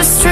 just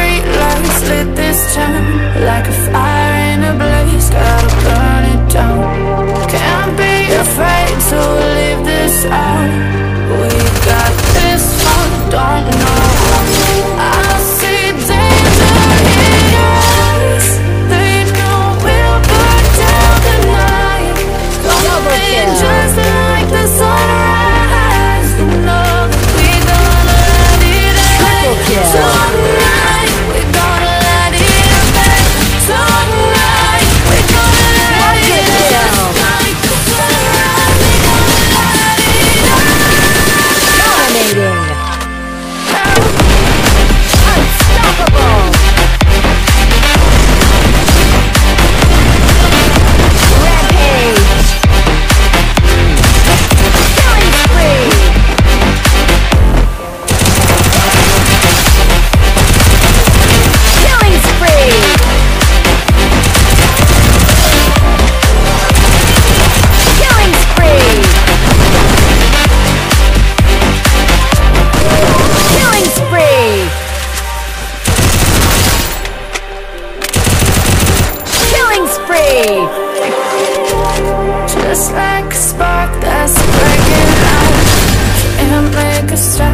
Just like a spark that's breaking out. Can't make a stop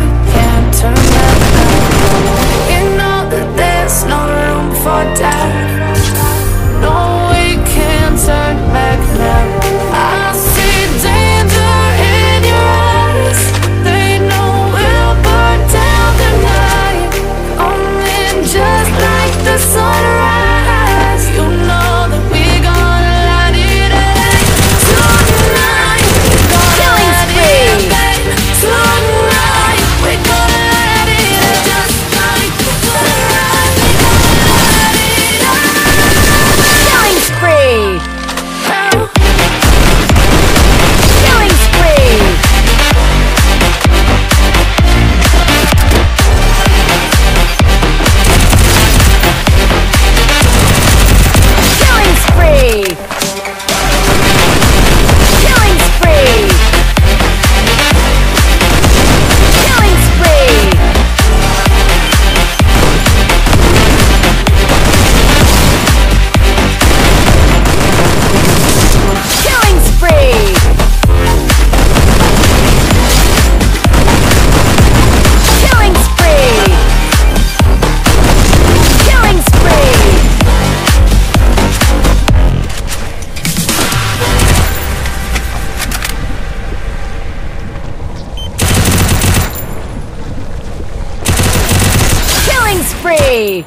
free!